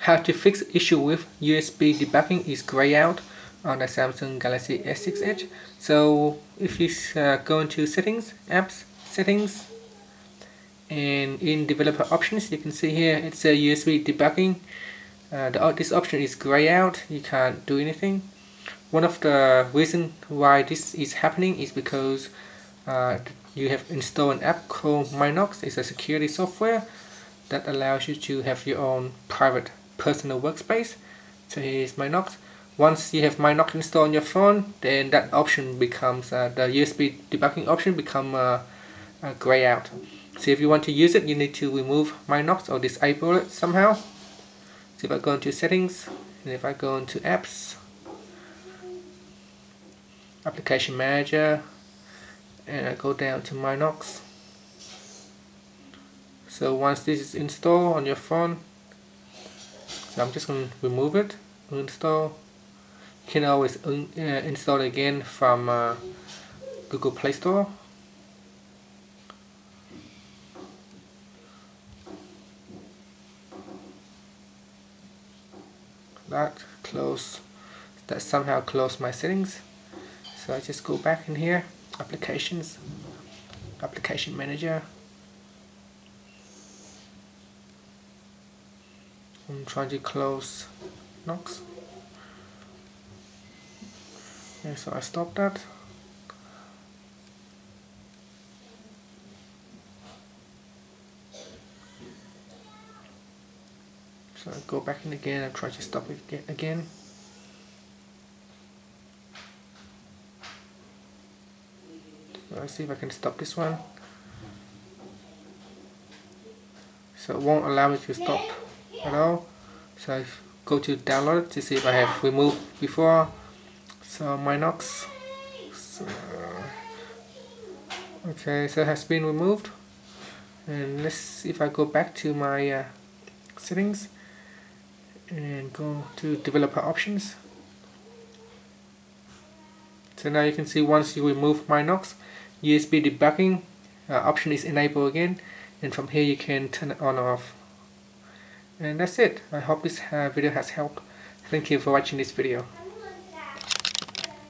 how to fix issue with USB debugging is grey out on the Samsung Galaxy S6 Edge. So if you uh, go into settings, apps, settings, and in developer options you can see here it's a USB debugging. Uh, the, this option is grey out, you can't do anything. One of the reasons why this is happening is because uh, you have installed an app called My Knox. It's a security software that allows you to have your own private personal workspace. So here's My Knox. Once you have My Knox installed on your phone, then that option becomes, uh, the USB debugging option become uh, uh, grey out. So if you want to use it, you need to remove My Knox or disable it somehow. So if I go into settings, and if I go into apps, application manager, and I go down to My Knox. So once this is installed on your phone, so I'm just going to remove it, uninstall. You can always un uh, install it again from uh, Google Play Store. That close, that somehow closed my settings. So I just go back in here, applications, application manager, I'm to close Knox. Okay, so I stop that. So I go back in again and try to stop it again. Let's see if I can stop this one. So it won't allow me to stop hello? So I go to download to see if I have removed before? So My Knox. So, okay so it has been removed. And let's see if I go back to my uh, settings and go to developer options. So now you can see once you remove My Knox USB debugging uh, option is enabled again. And from here you can turn it on or off and that's it. I hope this uh, video has helped. Thank you for watching this video.